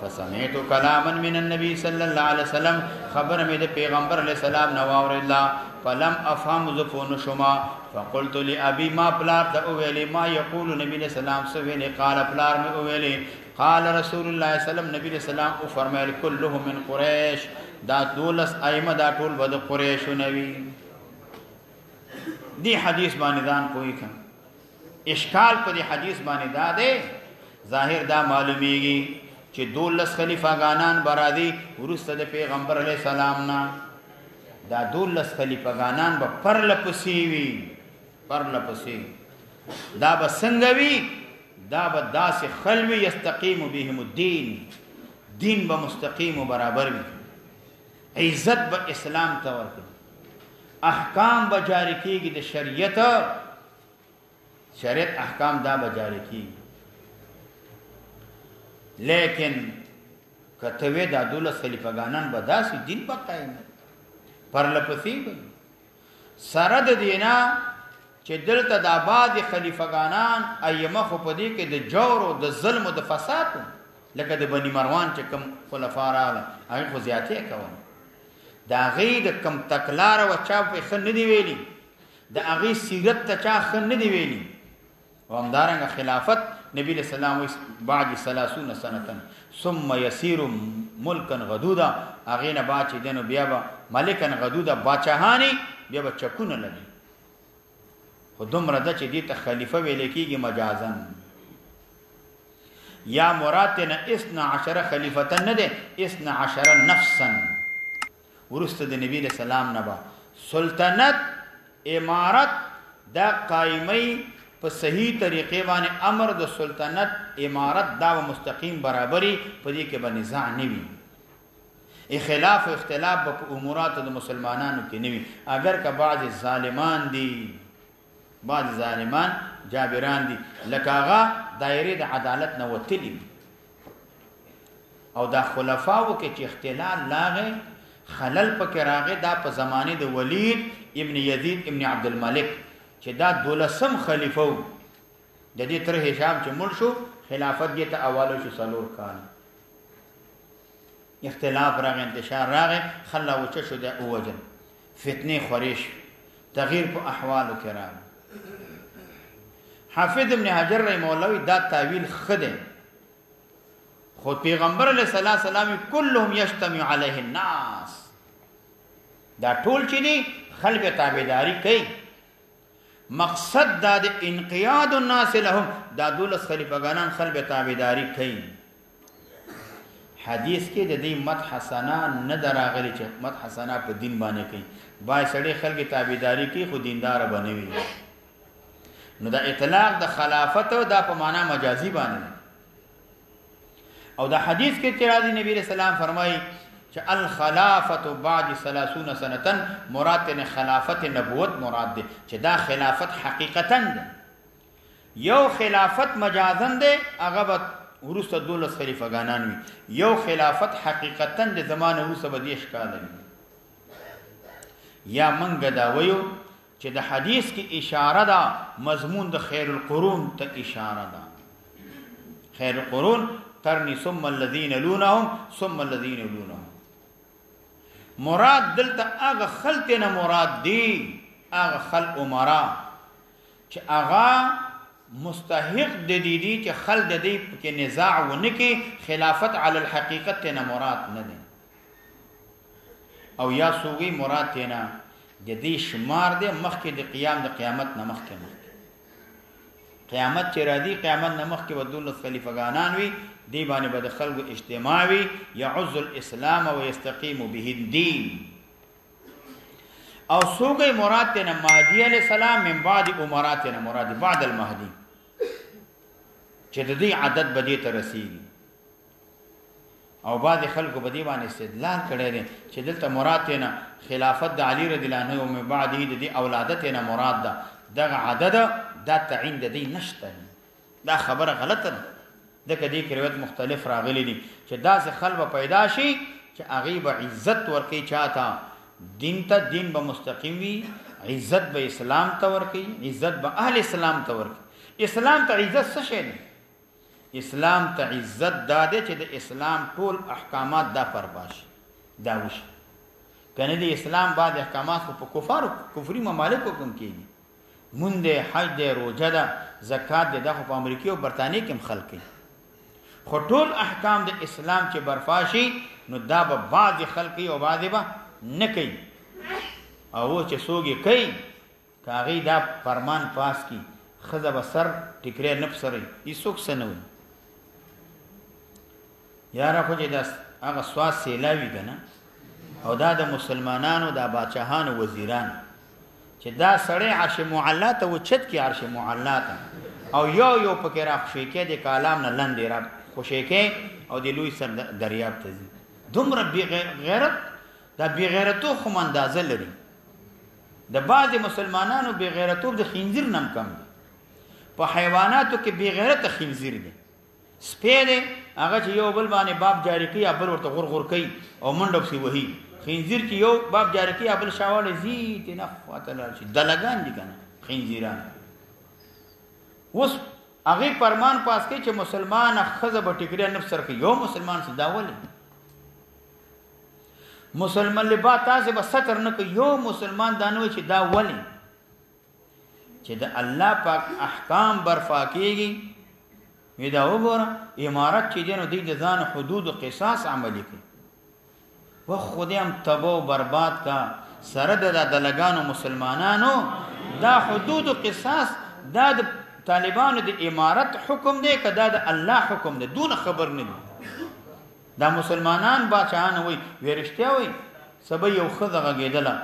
فسمعت کلاما من النبي صلى الله عليه وسلم خبر مې د پیغمبر علی السلام نو اوریدلا فلم افهم زفون شما فقلت لابي ما بلار د اویلې ما یقول نبی علیہ السلام سویلې قال بلار مې اویلې قال رسول الله صلی الله علیه وسلم نبی علیہ السلام او فرمایل كله من قریش دا دولس ائمه دا ټول بد قریش نوی دی حدیث باندې ځان کوی کړه اشکال په دې حدیث باندې دا دی ظاهر دا معلومیږي چې دولس خلیفہ غانان برادي ورسته د پیغمبر علی سلام نه دا دولس خلیفہ غانان به پر لپسی وی پر لپسی دا به څنګه وی دا به داسې خلوی یستقیم بهم الدین دین به مستقیم و برابر وی عزت به اسلام ته ورکړي احکام به جاری کیږي د شریعت شریعت احکام دا به جاری کیږي لیکن کته وې دا دوله خلیفګانان به داسې دین په قائم پر لپسې به سره د دینا چې دلته د آباد خلیفګانان ایمه خو په دې کې د جور او د ظلم او د فساد لکه د بنی مروان چې کوم خلفا رااله هغه خو زیاتې کوي دا غي د کم تکلار او چا په خن دی ویلي د هغه سیرت ته چا خن نه دی ویلی او همدارنګه خلافت نبی له سلام بعد 30 سنتن ثم يسير ملکا غدودا هغه نه باچ دینو بیا به ملکا غدودا بچهانی بیا به چکونه لګي خو دومره د چې دې ته خلیفہ ویل کېږي مجازن یا مراد نه 12 خلیفتن نه ده 12 نفسن وروسته د نبی له سلام نه به سلطنت امارت دا قائمي په صحیح طریقې باندې امر د سلطنت امارت دا مستقیم برابرۍ په دې کې به نزاع نه وي اخلاف او اختلاف په امورات د مسلمانانو کې نه وي اگر که بعض ظالمان دي بعض ظالمان جابران دي لکه هغه دایره د عدالت نه وتلی او دا خلفاو کې چې اختلال لاغه خلل پکې راغې دا په زمانه د ولید ابن یزید ابن عبد الملک چې دا دولسم خلیفہ و د دې تر هشام چې مړ شو خلافت دې ته اواله شو سلور کال اختلاف راغې انتشار راغې خلا وچ شو د اوجن فتنې خورې شوې تغییر په احوالو کې راغی حافظ ابن حجر رحمه الله وی دا تعویل خده خو پیغمبر علیه الصلاۃ والسلام کلهم یجتمع علیه الناس دا ټول چې دي خلک تابعداري کوي مقصد دا د انقیاد الناس لهم دا دولس خلیفګانان خلک تابعداري کوي حدیث کې د دې مت حسنا نه دراغلي چې مت حسنا په دین باندې کوي بای سړی خلک تابعداري کوي خو دیندار باندې وي نو دا اطلاق د خلافت او دا په معنا مجازي باندې او دا حدیث کې چې راځي نبی رسول الله فرمایي چې الخلافت بعد 30 سنتن مراد نه خلافت نبوت مراد ده چې دا خلافت حقیقتا ده یو خلافت مجازن دی هغه به وروسته دولس خلیفه ګانان وي یو خلافت حقیقتا د زمانه وروسته به دیش کال وي یا منګه دا ویو چې د حدیث کې اشاره ده مضمون د خیر القرون ته اشاره ده خیر القرون قرنی ثم الذين لونهم ثم الذين لونهم مراد دلته هغه خلق نه مراد دی هغه خلق عمره چې هغه مستحق د دې دي چې خل د دې کې نزاع ونه کې خلافت علی الحقیقت نه مراد نه دی او یا سوګي مراد نه د دې شمار د مخکې د قیام د قیامت نه مخکې مخکې قیامت چې را دي قیامت نه مخکې ودول خلیفګانان وي دی باندې به د خلکو اجتماع وي يعز الاسلام ويستقيم به الدين او سوګي مراد ته نه مهدي عليه السلام من بعد عمرات نه مراد بعد المهدي چې د دې عدد به دې ترسي او بعد خلکو په دې باندې استدلال کړي دي چې دلته مراد ته نه خلافت د علي رضی الله عنه او من بعد دې اولادت نه مراد ده دغه عدد دا تعین د دې نشته دا خبره غلطه ده دغه دې کې روایت مختلف راغلي دي چې دا څه خلبه پیدا شي چې هغه به عزت ورکي چاته دین ته دین به مستقیم وي عزت به اسلام ته ورکي عزت به اهل اسلام ته ورکي اسلام ته عزت څه شي دی اسلام ته عزت دا دی چې د اسلام ټول احکامات دا پر باشي دا وشي کنه د اسلام بعد احکامات په کفار کفري ممالکو کوم کېږي مونځ دی حج دی روژه ده زکات دی دا خو په امریکې او برتانیې کې هم خلک کوي خو ټول احکام د اسلام چې برفا شي نو دا به بعضې خلک کوي او بعضې به نه کوي او چې څوک یې کوي که هغوی دا فرمان پاس کړي ښځه به سر ټیکری نه پسروي هېڅوک څه نه وایي یاره خو چې دا هغه سواس سیلاوي کنه او دا د مسلمانانو د باچهانو وزیران چې دا سړی عرش معلا ته وچت کې عرش معلا ته او یو یو پکې را خوشې کې د کلام نه لاندې را خوشې کې او د لوی سر دریاب ته ځي دومره بی غیرت دا بی غیرتو خو اندازه لري د بعض مسلمانانو بی غیرتو د خنزیر نم کم دي په حیواناتو کې بی غیرت خنزیر دي سپی دی هغه چې یو بل باندې باب جاری کوي بل ورته غور غور کوي او منډه پسې وهي خنزیر چې یو باب جاری کوي بل شاواله زی ته نه خواته لار شي دلګان دي کنه خنزیران اوس هغه پرمان پاس کې چې مسلمان خزه به ټیکړه نفس سره یو مسلمان څه داول مسلمان لبا تاسو به ستر نه کوي یو مسلمان دانو چې دا ولې چې د الله پاک احکام برفا کیږي وی دا وګوره امارت چې دینو دی د ځان حدود او قصاص عملی کوي و خدای هم تبو برباد کا سره د دلګانو مسلمانانو دا حدود او قصاص دا د طالبانو د امارت حکم دی کدا د الله حکم دی دون خبر نه دی دا مسلمانان باچاهان وي ورشتیا وي سبا یو خزه غږیدله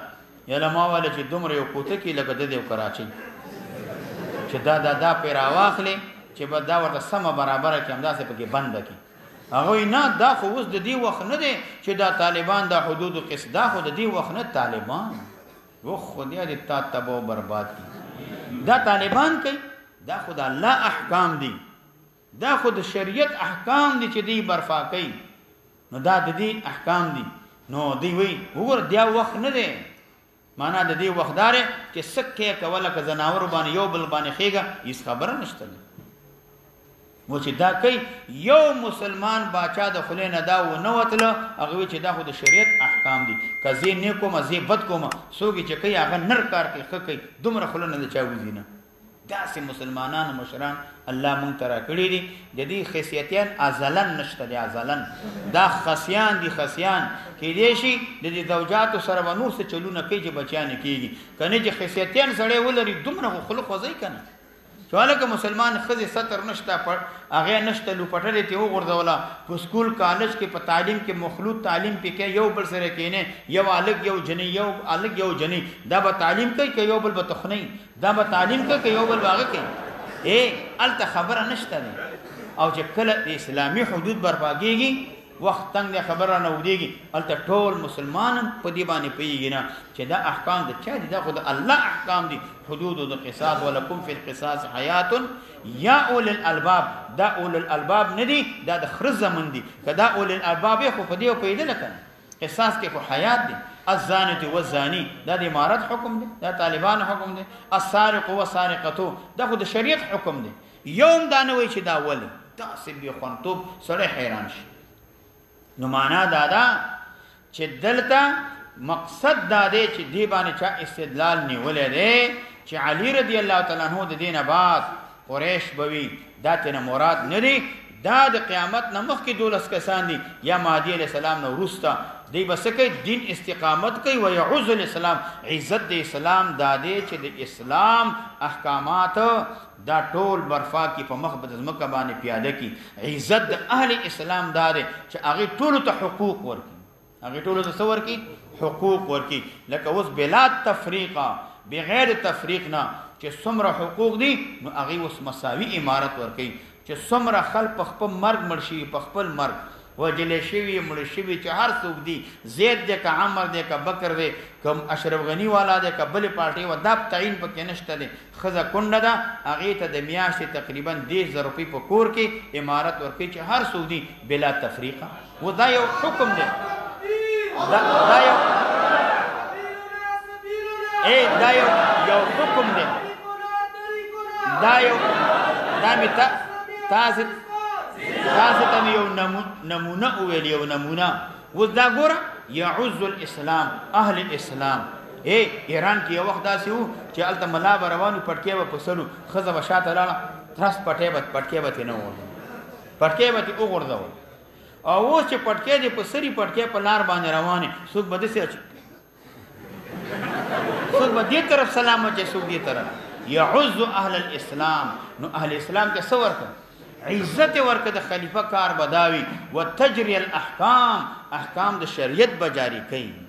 یله ما ول چې دومره یو کوته کې لګد دی کراچي چې دا دا دا پیرا واخلې چې به دا ورته سم برابر کې همداسې پکې بند کی هغه نه دا خو اوس د دې وخت نه دی چې دا طالبان د حدود قص دا خو د دې وخت نه طالبان و خدای دې تا تبو برباد کی دا طالبان کوي دا خو د الله احکام دي دا خو د شریعت احکام دي چې دی برفا کوي نو دا د دې احکام دي نو دی وی وګور دی وخت نه دی معنا د دې وخت دار چې سکه کوله ک زناور باندې یو بل باندې خېګه هیڅ خبره نشته و چې دا کوي یو مسلمان باچا د خلې نه دا و نه وتله هغه چې دا خو د شریعت احکام دي کزي نه کوم زی بد کوم سوګي چې کوي هغه نر کار کوي خکې دومره خلونه نه چا وزینه داسې مسلمانانو مشران الله مونږ ترا کړی دي د دې خصيتيان ازلن نشته دي ازلن دا خصيان دي خصيان کې دي شي د دې زوجاتو سره و نور څه چلونه کوي چې بچیان کیږي کنه چې خصيتيان سره ولري دومره خلق وځي کنه چوالکه مسلمان خزي ستر نشتا پر هغه نشته لو پټلې ته وګرځولا په سکول کالج کې په تعلیم کې مخلوط تعلیم پې کې یو بل سره کینې یو الګ یو جنې یو الګ یو جنې دا به تعلیم کوي کې یو بل به تخنې دا به تعلیم ته یو بل واغ کې اے الته خبره نشته نه او چې کله اسلامي حدود برباديږي وخت تنګ خبره نه ودیږي الته ټول مسلمان په دې باندې پیږي نه چې دا احکام د چا دي دا خود الله احکام دي حدود او قصاص ولکم فی القصاص حیات یا اول الالباب دا اول الالباب نه دي دا د خرز زمن دي کدا اول الالباب خو په دې پیدا نه کړي قصاص کې خو حیات دی الزانت والزانی دا د امارت حکم دی دا طالبان حکم دی السارق والسارقه دا خو د شریعت حکم دی یوم دا نه وای چې دا ول تاسو به خونتوب سره حیران شي نو معنا دا دا چې دلته مقصد دا دی چې دی باندې چا استدلال نیولې دی چې علی رضی الله تعالی عنہ د دینه بعد قریش به وي دا تنه مراد نه دی دا د قیامت نه مخکې دولس کسان دي یا مهدی علی السلام نو روستا دی بس کوي دین استقامت کوي و یعوذ الاسلام عزت د اسلام دا دی چې د اسلام احکامات دا ټول برفا کې په مخ د ځمکه باندې پیاده کی عزت د اهل اسلام دا دی چې هغه ټول ته حقوق ورکړي هغه ټول ته څور کی حقوق ورکی لکه اوس بلا تفریقا بغیر تفریق نه چې څومره حقوق دي نو هغه اوس مساوي امارت ورکی چې څومره خلک په خپل مرګ مرشي په خپل مرګ وجل شوی مړ شوی چې هر څوک دی زید دې کا عمر دې کا بکر دې کوم اشرف غنی والا دې کا بل پارټي و دا تعین پکې نشته دې ښځه کونډه ده هغې ته د میاشتې تقریبا دېرش زره روپۍ په کور کې امارت ورکوي چې هر څوک دي بلا تفریقه و دا یو حکم دی دا, دا یو ای دا یو یو حکم دی دا یو دا مې تا تاسو تاسو ته یو نمونه وویل یو نمونه اوس دا ګوره یعز الاسلام اهل اسلام اے ایران کې یو وخت داسې وو چې هلته ملا به روانو پټکی به په سرو ښځه به شاته لاړه ترس پټی به پټکی به ترې نه وغورځوه پټکی به ترې وغورځوه او اوس چې پټکی دی په سري پټکی په لار باندې روان دی څوک به داسې اچي څوک به دې طرف سلام اچي څوک دې طرف یعز اهل الاسلام نو اهل اسلام ته څه ورکړه عزت ورکه د خلیفہ کار بداوی وتجری الاحکام احکام د شریعت بجاری کوي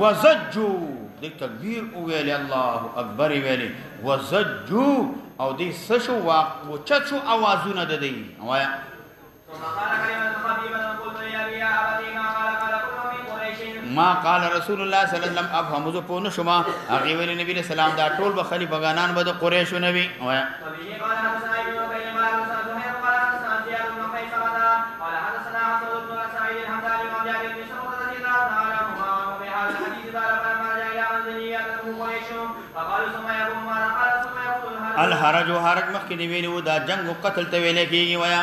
وزجو د تکبیر او ویل الله اکبر ویل وزجو او دې سشو واق او چچو आवाजونه د دې وایا ما قال رسول الله صلی الله علیه وسلم افهم ذو پون شما هغه ویل نبی له سلام دا ټول به خلیفګانان به د قریشو نبی وایا الحرج حرج مخکې دی ویلو دا جنگ او قتل ته ویل کیږي ویا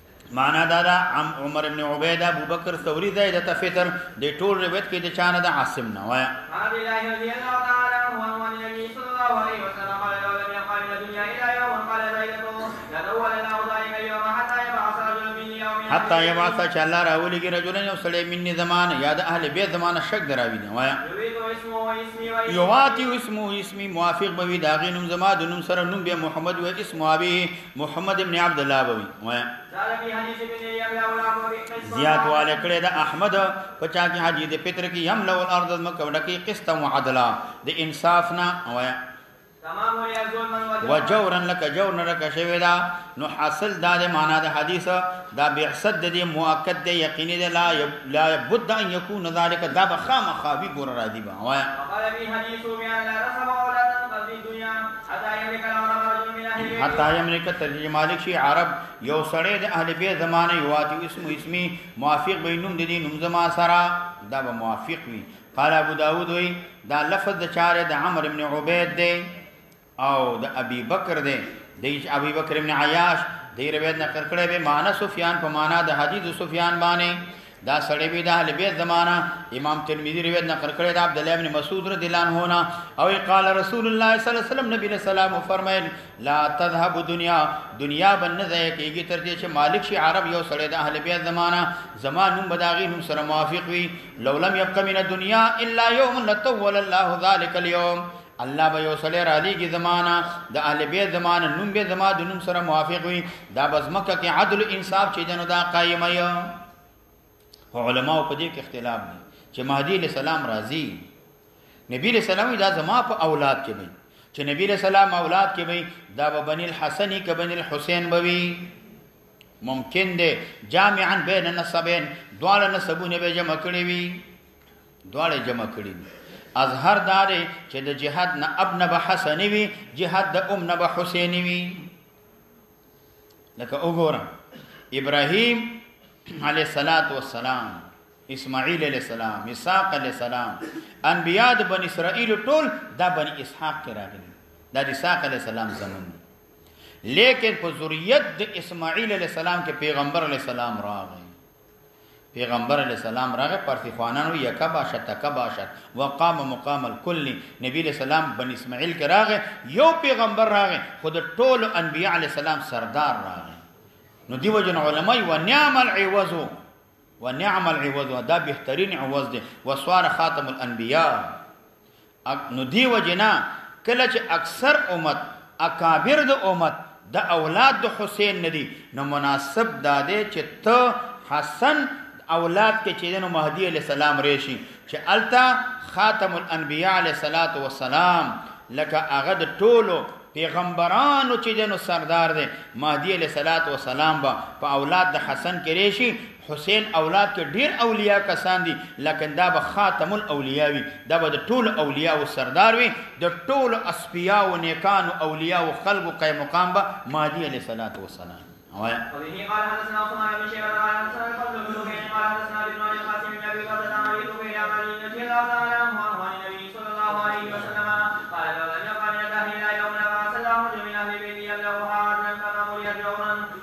معنا دا دا عم عمر ابن عبید ابو بکر ثوری زید ته فطر د ټول روایت کې د چانه د عاصم نه وایا عبد الله رضی الله تعالی عنہ عن النبي صلی الله علیه وسلم قال لو لم يقع من الدنيا الا يوم قال زيدته لدول الله ذلك اليوم حتى يبعث رجل من يوم حتى يبعث چې الله راولي کې رجل یو سړی من زمان یا د اهل بیت زمان شک دراوی نه وایا یواتی اسمو اسمی موافق بوی داغی نم زما د نم سره نم بیا محمد و اسمو ابی محمد ابن عبد الله بوي وایا زیات والے کړه د احمد پچا کې حاجی د پتر کې يم لو الارض مکه ډکی قسط او عدل د انصاف نه وایا وجورا لك جورا لك شوی دا نو حاصل دا د معنا د حدیث دا بعصد د مؤکد د یقیني د لا لا بد ان يكون ذلك دا بخامه خابي ګور را دی با وایا حتی یملک ترجیح مالک شي عرب یو سړی د اهل بیت زمانه یو واتی اسم اسمی موافق به نوم د دې نوم زما سره دا به موافق وي قال ابو داود وی دا لفظ د چاره د عمرو ابن عبید دی او د ابي بکر دی د ابي بکر ابن عیاش دی روایت نقل کړی به معنا سفیان په معنا د حدیث سفیان باندې دا سړی به د اهل بیت زمانہ امام ترمذی روایت نقل کړی دا عبد الله ابن مسعود رضی الله عنه نه او قال رسول الله صلی الله علیه وسلم نبی صلی الله علیه وسلم فرمایل لا تذهب دنیا دنیا بن ځای کېږي تر دې چې مالک شي عرب یو سړی د اهل بیت زمانہ زمانو بداغي هم سره موافق وي لو لم يبق من الدنيا الا يوم لتول الله ذلك اليوم الله به یو سړی رالیږي زما نه د اهل بیت زما نه نوم به زما د نوم سره موافق وي دا به ځمکه کې عدل انصاف چې دنو دا قایم یو علماء په دې کې اختلاف دي چې مهدی علیہ السلام راضي نبی علیہ السلام دا زما په اولاد کې وي چې نبی علیہ السلام اولاد کې وي دا به بنی الحسن کې بنی الحسین بوي ممکن دی جامعا بین النسبین دواړه نسبونه به جمع کړی وي دواړه جمع کړی دي اظهر دا دی چې د جهاد نه اب نه به حسن وي جهاد د ام نه به حسین وي لکه وګوره ابراهيم عليه الصلاه والسلام اسماعیل علیہ السلام اسحاق علیہ السلام انبیاء د بنی اسرائیل ټول دا بنی اسحاق کې راغلي دا د اسحاق علیہ السلام زمون دي لیکن په ذریت د اسماعیل علیہ السلام کې پیغمبر علیہ السلام راغی پیغمبر علیہ السلام راغه پارسی خوانانو یکا باشد تکا باشد وقام مقام الکل نبی علیہ السلام بن اسماعیل کې راغه یو پیغمبر راغه خود ټول انبیاء علیہ السلام سردار راغه نو دیو جن علماء و نعم العوض و نعم العوض دا بهترین عوض دی وسوار خاتم الانبیاء نو دی وجنا کله چې اکثر امت اکابر د امت د اولاد د حسین ندی نو مناسب داده چې ته حسن اولاد کې چې دنو مهدی علی السلام ریشي چې التا خاتم الانبیاء علی صلوات و سلام لکه هغه د ټولو پیغمبرانو چې دنو سردار دی مهدی علی صلوات و سلام با په اولاد د حسن کې ریشي حسین اولاد کې ډیر اولیاء کسان دي لکن دا به خاتم الاولیاء وي دا به د ټول اولیاء او سردار وي د ټول اسپیاء او نیکان او اولیاء او خلق قائم مقام به مهدی علیه الصلاۃ والسلام وایا قال حدثنا عثمان بن شيبة قال حدثنا الفضل بن ربيع قال حدثنا ابن علي القاسم بن ابي قتادة عن ابي ربيع عن علي بن ابي قتادة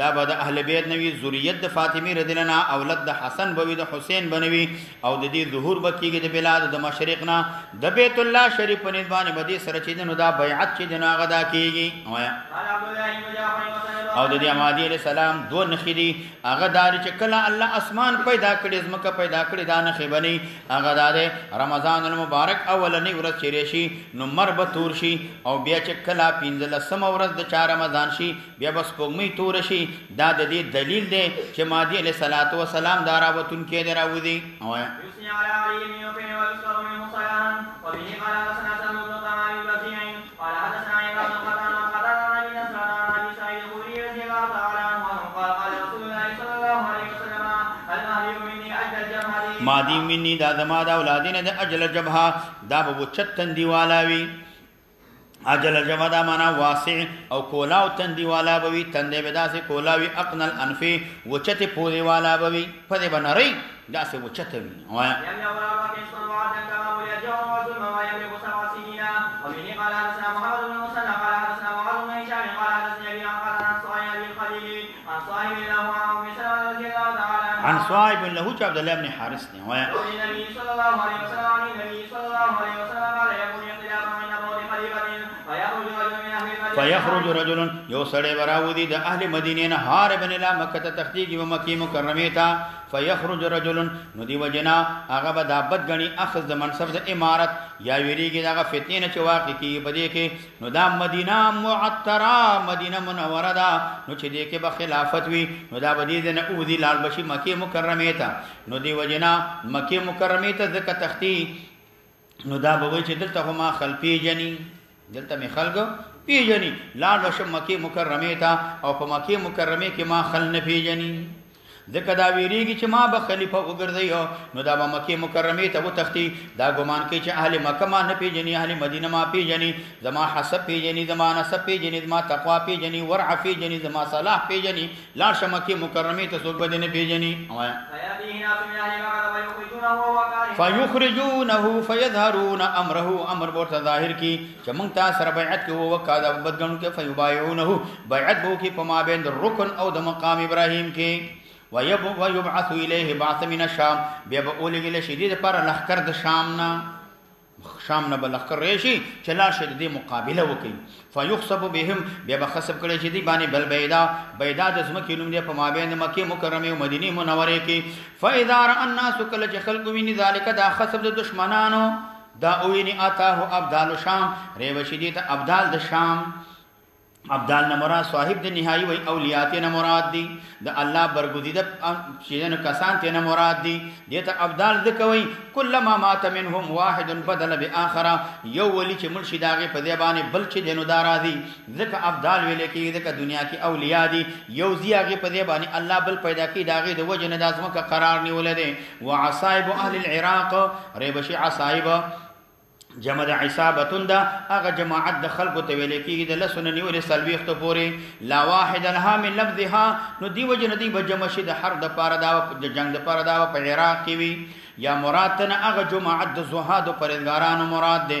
دا به د اهل بیت نه وي ذریت د فاطمي رضی الله عنها اولاد د حسن به وي د حسین به نه وي او د دې ظهور به کېږي د بلاد د مشرق نه د بیت الله شریف په نسبت باندې به دې سره چې نو دا بیعت چې دنا غدا کېږي وایا او د دې امادي علی السلام دوه نخې دي هغه دار چې کله الله اسمان پیدا کړي زمکه پیدا کړي دا نخې بني هغه دار رمضان المبارک اولنې ورځ چیرې شي نو مر به تور شي او بیا چې کله 15 سم ورځ د 4 رمضان شي بیا به سپوږمۍ توره شي دا د دې دلیل دی چې مهدي علیه صلات و سلام دا راوتونکی دی راوځي وایه مادی منی دا زما دا اولادینه د اجل جبهه دا به وچت تندی والاوی اجل جمع دا معنا واسع او کولاو تندی والا بوي تندې به داسې کولاوي اقنل انفي وچته پوري والا بوي په دې بنري داسې وچته وي وایا عن صائب الله معاذ بن سلمة رضي الله تعالى عنه عن صائب الله چې عبد الله بن حارث دی وایي النبي صلى الله عليه وسلم عن النبي صلى الله عليه وسلم قال يكون اختلافا من موت خليفة فيخرج رجل من أهل المدينة فيخرج رجل یو سړی براودي د اهل مدینه نه هاربن الى مکه ته تختیږي و مکه مکرمه ته فيخرج رجل نو دی وجنا هغه به دابت غني اخذ د منصب د امارت یا ویریږي دغه فتنه نه چې واقع کیږي په دې کې نو دا مدینه معطره مدینه منوره ده نو چې دې کې به خلافت وي نو دا به دې نه اوځي لال بشي مکه مکرمه ته نو دی وجنا مکه مکرمه ته ځکه تختی نو دا به وي چې دلته هما خلپی جنی دلته می خلګ پیجنی لال بشي مکه مکرمه ته او په مکه مکرمه کې ما خل نه پیجنی ځکه دا ویریږي چې ما به خلیفه وګرځي نو دا به مکه مکرمه ته وتختی دا ګمان کوي چې اهل مکه ما نه پیژني اهل مدینه ما پیژني زما حسب پیژني زما نسب پیژني زما تقوا پیژني ورع پیژني زما صلاح پیژني لا شمکه مکرمه ته څوک به نه پیژني فیخرجونه فیظهرون امره امر ورته ظاهر کی چې موږ تا سره بیعت کې وو وکړه دا بدګنو کې فیبایعونه بیعت وو کې په ما بین رکن او د مقام ابراهیم کې ويبعث الیه بعث من الشام بیا به اولګل شي د لپاره لخر د شام نه شام نه بلخر راشي چې لا شي د مقابله وکړي فیخسب بهم بیا به خسب کړي چې دی باندې بل بيدا بيدا د زمکې نوم دی په مابین مکه مکرمه او مدینه منوره کې فاذا را الناس کل چې خلق ویني ذالک دا خسب د دشمنانو دا اوینی اتاه ابدال شام ریو شدی ته ابدال د شام ابدال نه مراد صاحب د نهایی وی اولیاء ته نه مراد دی د الله برګزیده شیدن کسان ته نه مراد دی دته ابدال د کوي کله ما مات منهم واحد بدل باخره یو ولی چې مرشد هغه په دی باندې بل چې دینو دار راځي ځکه ابدال ویل کېږي ځکه دنیا کې اولیاء دي یو زی هغه په دی باندې الله بل پیدا کړي داغه د وجنه د ازمکه قرار نیول دي وعصائب اهل العراق ریبشی عصائب جمع د عصابتون دا هغه جماعت د خلکو ته ویل کېږي د لسو نه نیولې څلوېښتو پورې لا واحد الها من لفظها نو دی وجه نه دی به جمع شي د حرب د پاره دا د جنگ د پاره دا په عراق کې وي یا مراد تنه هغه جماعت د زهاد او پرهیزګارانو مراد دی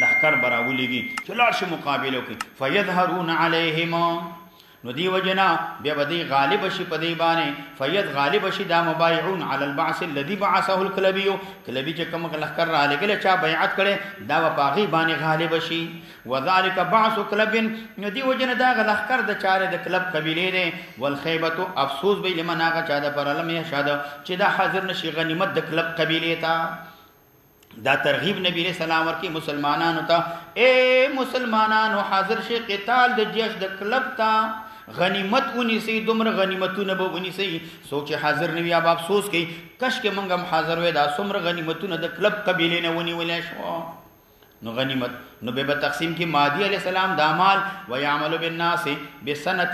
لښکر به راولېږي چې لاړ شي مقابله وکړي فیظهرون علیهم نو دی وجنا بیا به دی غالب شي په دی باندې فید غالب شي دا مبایعون علی البعث الذي بعثه الكلبي کلبي چې کوم لخر را لګل چا بیعت کړي دا په هغه باندې غالب شي وذالک بعث کلب نو دی وجنا دا لخر د چاره د کلب قبيله دی والخيبه افسوس به لمن هغه چا د پر علم شاده چې دا حاضر نشي غنیمت د کلب قبيله ته دا ترغیب نبی علیہ السلام ورکی مسلمانانو ته اے مسلمانانو حاضر شي قتال د جیش د کلب ته غنیمت ونیسی دومره غنیمتونه به ونیسی څوک چې حاضر نه وي اب افسوس کوي کش کې موږ هم حاضر وې دا څومره غنیمتونه د کلب قبیله نه ونیول شو نو غنیمت نو به تقسیم کې مادی علی السلام د مال و یعمل بالناس بسنه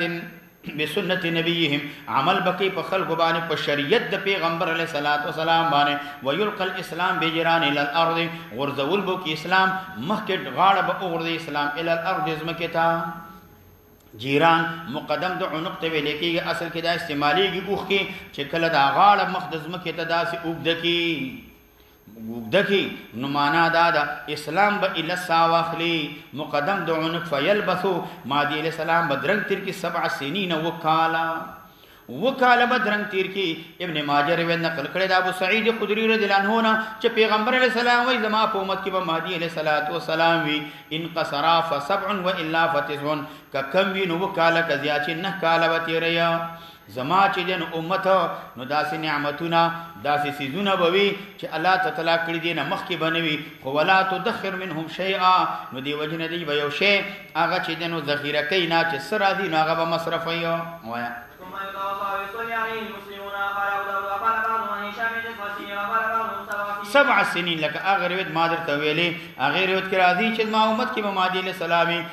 بسنت نبيهم عمل بکی په خلق باندې په شریعت د پیغمبر علی صلوات و سلام باندې ويلقى الاسلام بجران الى الارض غرزول بو کی اسلام مخکې غاړه به اوغردي اسلام الى الارض زمکه تا جیران مقدم د عنق ته ویل کېږي اصل کې دا استعمالېږي اوخ کې چې کله دا غاړه مخ د زمکه ته داسې اوږد کی اوږده کړي نو معنا دا ده اسلام به اله سا واخلي مقدم د عنق فیلبثو مادي علیه السلام به درنګ تیر کې سبع سنین وکالا وکاله به درنګ تیر کې ابن ماجه روایت نقل کړی دا ابو سعید خدری رضی الله عنه نه چې پیغمبر علیه السلام وایي زما په امت کې به مادي علیه الصلاۃ والسلام وي ان قصرا فسبع والا فتسع ک کم وی نو وکاله ک زیات نه کاله وتیریا زما چې دین امت نو داسې نعمتونه داسې سيزونه بوي چې الله تعالی کړی دي نه مخ کې بنوي خو ولا تدخر منهم شيئا نو دی وجنه دی به یو شی هغه چې دینو ذخیره کوي نه چې سره دي نو هغه به مصرف وي وایا ثم الله يصلي عليه المسلمون قال ابو داود قال بعض من هشام بن قاسم قال بعض سبع سنين لك اغه روایت ما درته ویلې اغه روایت کې راځي چې ما امت کې به ماده له سلامي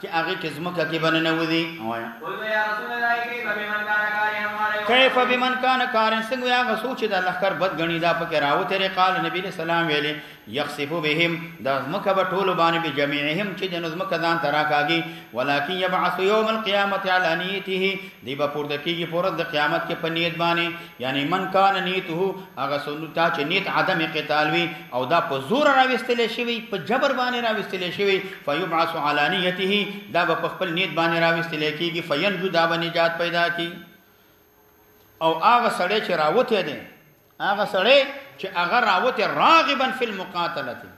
چې هغه کې زمکه کې بنه نه ودی وایا قلت یا رسول الله کیف بمن کان کارن مارن کیف بمن کان کارن څنګه یا غسو چې د لخر بد غنی دا پکې راو تیرې قال نبی له سلام ویلې یخسف بهم د زمکه به ټول باندې به جميعهم چې د زمکه ځان تراکاږي ولکن یبعث یوم القیامت علی نیته دی به پورته کیږي پر د قیامت کې په نیت باندې یعنی من کان نیته هغه سنتا چې نیت عدم قتال وی او دا په زور راوستل شوی په جبر باندې راوستل شوی فیبعث علی نیته دا په خپل نیت باندې راوستل کیږي فینجو دا به نجات پیدا کی او هغه سړی چې راوته دی هغه سړی چې هغه راوته راغبا فی المقاتله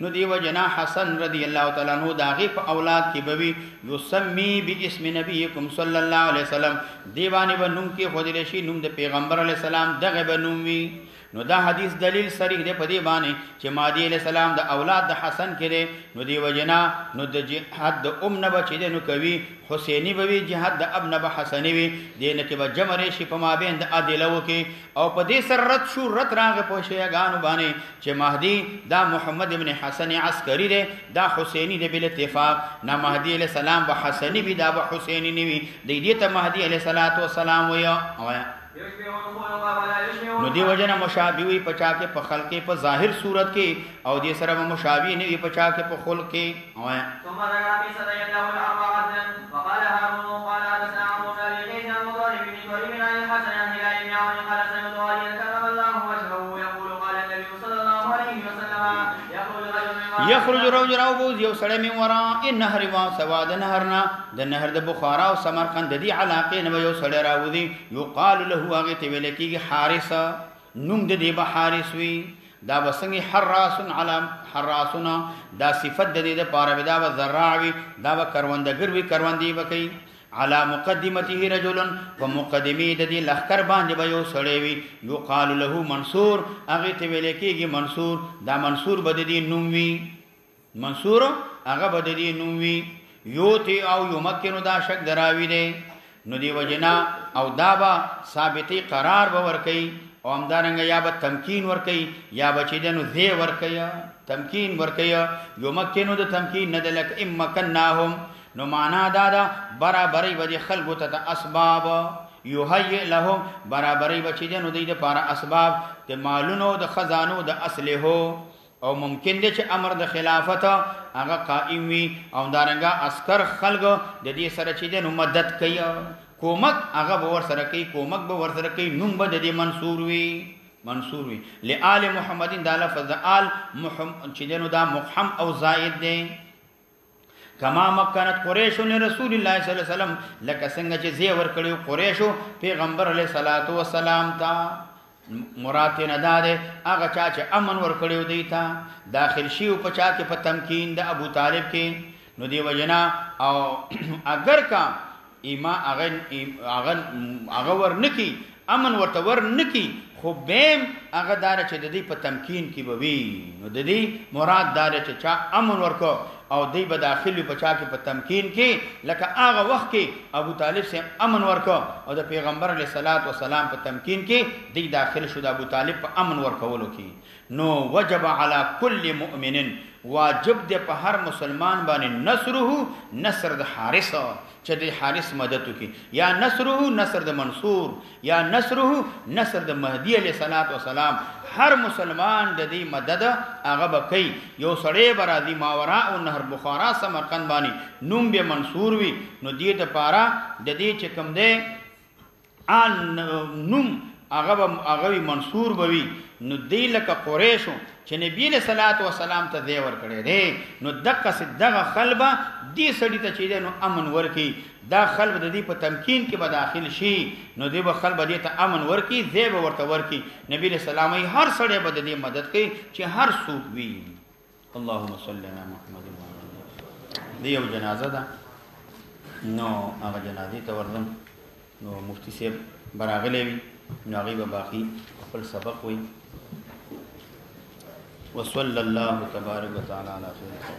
نو دی وجنا حسن رضی الله تعالی عنہ داغه په اولاد کې بوي یسمی باسم نبیکم صلی الله علیه وسلم دی باندې به نوم کې خودل شي نوم د پیغمبر علی السلام دغه به نوم وي نو دا حدیث دلیل صریح دی په دې باندې چې مادی علی السلام د اولاد د حسن کې دی نو دی وجنا نو د جهاد د ام نه بچی دی نو کوي حسینی به وي جهاد د اب نه به حسنی وي دین کې به جمع رشي په مابین د عادلو کې او په دې سره رد شو رد راغې په شیعګانو باندې چې مهدی دا محمد ابن حسن عسکری دی دا حسینی دی بل اتفاق نه مهدی علیہ السلام به حسنی وي دا به حسینی نه وي د دې ته مهدی علیہ الصلوۃ والسلام ویا وایا نو دی وجنه مشابه وي پچا کې په خلق په ظاهر صورت کې او دې سره به مشابه نه وي په چا کې په خلق کې وایي ثم ذكر في صدي الله الاربع عدلا وقال هارون قال حدثنا عمرو بن ابي قيس عن مضارب بن كريم عن الحسن عن هلال بن عون قال سمعت عليا كرم الله وجهه يقول قال النبي صلى الله عليه وسلم يخرج رجل من يخرج رجل او بوز یو سړی می ورا ان نهر وا سوا د نهرنا د نهر د بخارا او سمرقند دی علاقه نه یو سړی راوځي یقال له هغه ته ویل کیږي حارثه نوم د دې به حارس وي دا به څنګه حراس علی حراسنا دا صفت د دې د پاره دا به زراع وي دا به کروندګر وي کروندې به کوي علا مقدمته رجل په مقدمه د دې لخر باندې به یو سړی وي یو قال له منصور هغه ته ویل کېږي منصور دا منصور به د دې نوم وي منصور هغه بدلی نوم وی یوتی او یمکنو دا شک دراوی دی نو دی وجنا او دا با ثابتی قرار به ورکی او همدارنګ یا به تمکین ورکی یا به چې دنو زی ورکی تمکین ورکی یمکنو د تمکین نه دلک امکناهم نو معنا دا دا برابرۍ به خلق ته اسباب یهیئ لهم برابرۍ به چې دنو دی د پاره اسباب د مالونو د خزانو د اصله او ممکن دی چې امر د خلافت هغه قائم وي او دارنګه عسكر خلګ د دې سره چې د مدد کوي کومک هغه به ور سره کوي کومک به ور سره کوي نوم به د دې منصور وي منصور وي لآل محمدین دا لفظ د آل محمد چې دنو دا مقحم او زائد دی کما مکنت قریش لرسول الله صلی الله علیه وسلم لکه څنګه چې زی ور کړیو قریشو پیغمبر علیه صلوات و سلام تا مراد نه داده هغه چا چې امن ور کړیو دی تا داخل شیو په چا کې په تمکین د ابو طالب کې نو دی وجنا او اگر کا ایما هغه هغه ورنکی امن ورته ورنکی خو بیم هغه دار چې د دې په تمکین کې به وي نو د دې مراد دار چې چا امن ورکو او دی به داخلي په چا کې په تمکین کې لکه هغه وخت کې ابو طالب سه امن ورکو او د پیغمبر علی صلوات و سلام په تمکین کې دی داخل شو د ابو طالب په امن ورکولو کې نو وجب علی کل مؤمن واجب دی په هر مسلمان باندې نصره نصر د حارث چې د حارث مدد وکي یا نصره نصر د منصور یا نصره نصر د مهدی علیه صلوات و سلام هر مسلمان د دې مدد هغه بکي یو سړی برازي ماورا او نهر بخارا سمرقند باندې نوم به منصور وي نو دې د پاره د دې چې کم دی آن نوم هغه به هغه وي منصور به وي نو دی لکه قریشو چې نبی له صلوات و سلام ته دی ور کړی دی نو دغه سي دغه خلبه دې سړی ته چې نو امن ورکی دا خلب د دې په تمکین کې به داخل شي نو دې به خلبه دې ته امن ورکی زیب ورته ورکی نبی له سلامي هر سړی به دې مدد کوي چې هر څوک وي اللهم صل علی محمد دی یو جنازه ده نو هغه جنازې ته ورځم نو مفتی صاحب براغلی وي نو هغه به باقی خپل سبق وي وصلی الله تبارک وتعالى على خير